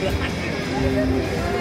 Gracias.